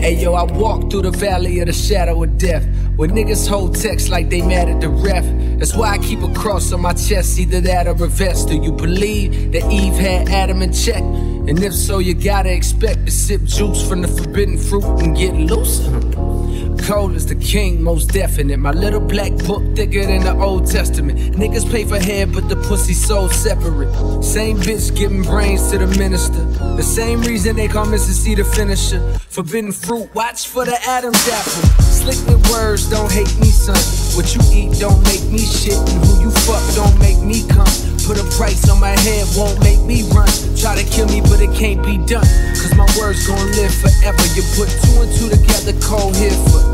Hey yo, I walk through the valley of the shadow of death. Where niggas hold TECs like they mad at the ref. That's why I keep a cross on my chest, either that or a vest. Do you believe that Eve had Adam in check? And if so, you gotta expect to sip juice from the forbidden fruit and get loose. Cole as the king, most definite. My little black book thicker than the Old Testament. Niggas pay for head, but the pussy so separate. Same bitch giving brains to the minister. The same reason they call Mrs. C the finisher. Forbidden fruit, watch for the Adam's apple. Words, don't hate me, son. What you eat don't make me shit, and who you fuck don't make me come. Put a price on my head, won't make me run. Try to kill me, but it can't be done. Cause my words gon' live forever. You put two and two together, Cole here forever.